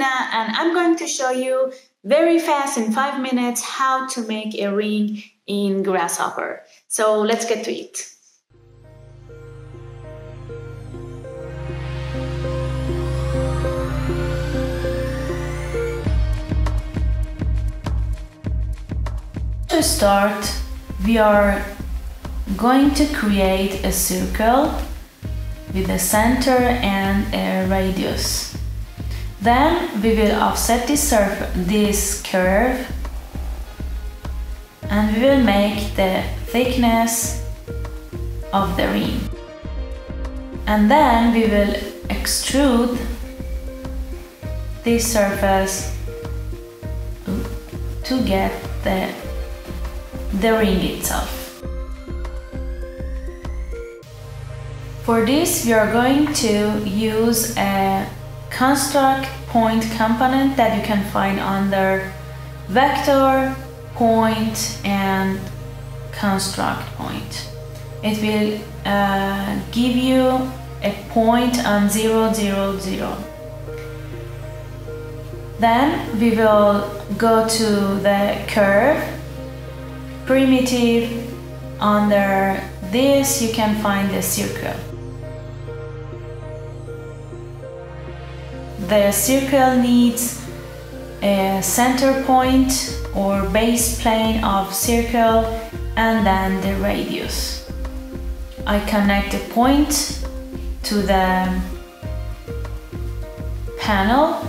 Nina and I'm going to show you very fast in 5 minutes how to make a ring in Grasshopper. So let's get to it. To start, we are going to create a circle with a center and a radius. Then we will offset this, this curve and we will make the thickness of the ring. And then we will extrude this surface to get the, the ring itself. For this, we are going to use a construct point component that you can find under vector, point, and construct point. It will uh, give you a point on 0, 0, 0. Then we will go to the curve, primitive, under this you can find the circle. The circle needs a center point or base plane of circle and then the radius. I connect the point to the panel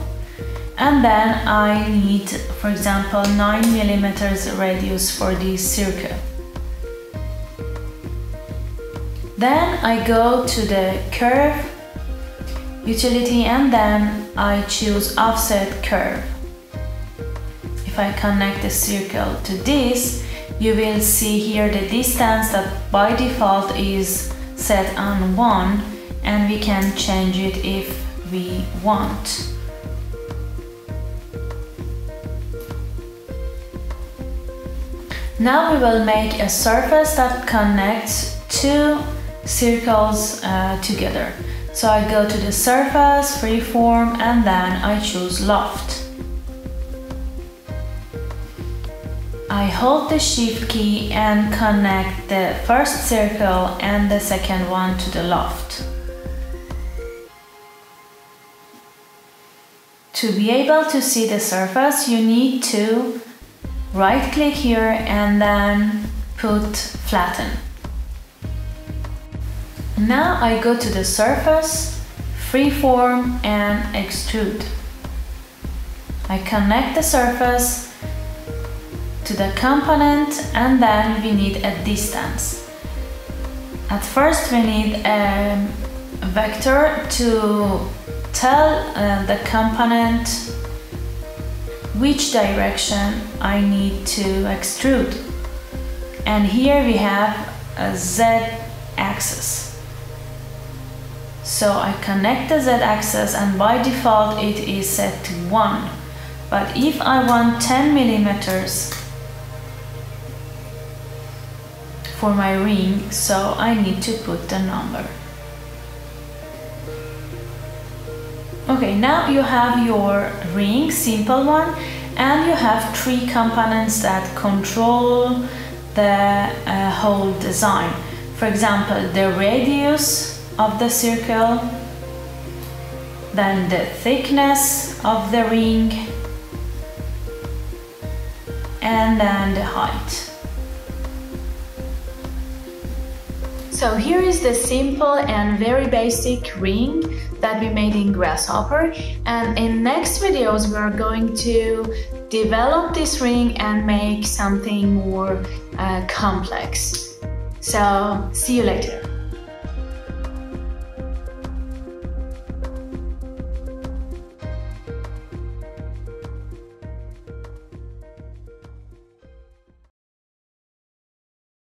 and then I need, for example, 9 millimeters radius for this circle. Then I go to the curve utility and then I choose offset curve. If I connect the circle to this, you will see here the distance that by default is set on 1 and we can change it if we want. Now we will make a surface that connects two circles uh, together. So I go to the surface, freeform, and then I choose loft. I hold the shift key and connect the first circle and the second one to the loft. To be able to see the surface, you need to right click here and then put flatten. Now I go to the surface, freeform and extrude. I connect the surface to the component and then we need a distance. At first we need a vector to tell uh, the component which direction I need to extrude. And here we have a Z axis. So I connect the z-axis and by default it is set to 1. But if I want 10 millimeters for my ring, so I need to put the number. Okay, now you have your ring, simple one, and you have three components that control the uh, whole design. For example, the radius, of the circle, then the thickness of the ring, and then the height. So here is the simple and very basic ring that we made in Grasshopper and in next videos we are going to develop this ring and make something more uh, complex. So see you later.